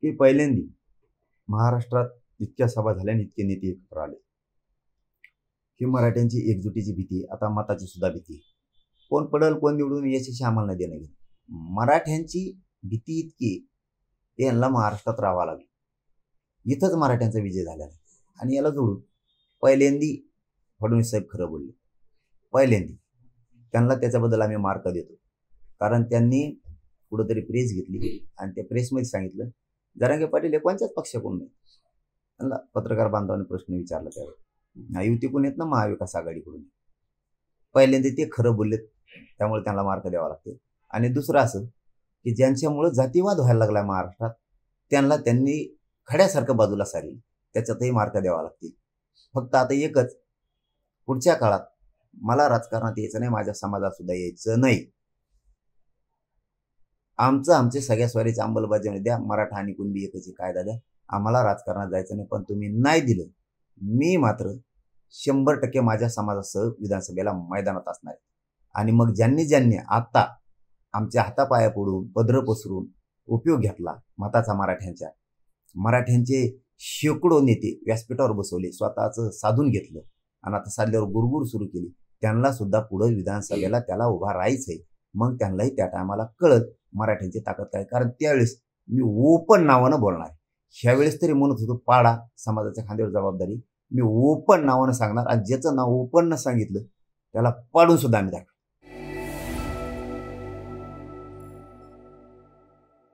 की पहिल्यांदी महाराष्ट्रात इतक्या सभा झाल्याने इतके नेते एकत्र आले. ही मराठ्यांची एकजुटीची भीती आता मताची सुद्धा भीती कोण पडल कोण निवडून याच्याशी आम्हाला नाही देणं घेणं. मराठ्यांची भीती इतकी यांना महाराष्ट्रात राहावं लागलं. इथंच मराठ्यांचा विजय झाला आहे. आणि याला जोडून पहिल्यांदी फडणवीस साहेब खरं बोलले. पहिल्यांदी त्यांना त्याच्याबद्दल आम्ही मार्क देतो. कारण त्यांनी कुठंतरी प्रेस घेतली आणि त्या प्रेसमध्ये सांगितलं जरांगे पाटील हे कोणत्याच पक्षाकडून नाही. त्यांना पत्रकार बांधवाने प्रश्न विचारला त्यावेळी. युतीकडून येत ना महाविकास आघाडीकडून. पहिल्यांदा ते खरं बोललेत त्यामुळे त्यांना मार्क द्यावा लागते आणि दुसरं असं की ज्यांच्यामुळं जातीवाद व्हायला लागला महाराष्ट्रात त्यांना त्यांनी खड्यासारखं बाजूला सारली. त्याच्यातही मार्क द्यावा लागतील. फक्त आता एकच पुढच्या काळात मला राजकारणात यायचं नाही माझ्या समाजात सुद्धा यायचं नाही. आमचं आमचे सगळ्या स्वारीचं अंमलबजावणी द्या. मराठा आणि कुणबी एकची कायदा द्या. आम्हाला राजकारणात जायचं नाही पण तुम्ही नाही दिलं. मी मात्र शंभर टक्के माझ्या समाजासह विधानसभेला मैदानात असणार आहे. आणि मग ज्यांनी ज्यांनी आत्ता आमच्या हातापाया पडून पदर पसरून उपयोग घेतला मताचा मराठ्यांच्या मराठ्यांचे शेकडो नेते व्यासपीठावर बसवले स्वतःचं साधून घेतलं आणि आता साधल्यावर गुरगुर सुरू केली. त्यांना सुद्धा पुढं विधानसभेला त्याला उभा राहायचं आहे मग त्यांनाही त्या टायमाला कळत मराठ्यांची ताकद काय? कारण त्यावेळेस मी ओपन नावानं बोलणार. ह्यावेळेस तरी म्हणत होतो पाडा समाजाच्या खांद्यावर जबाबदारी. मी ओपन नावानं सांगणार आणि ज्याचं नाव ओपननं सांगितलं त्याला पाडून सुद्धा आम्ही दाखवतो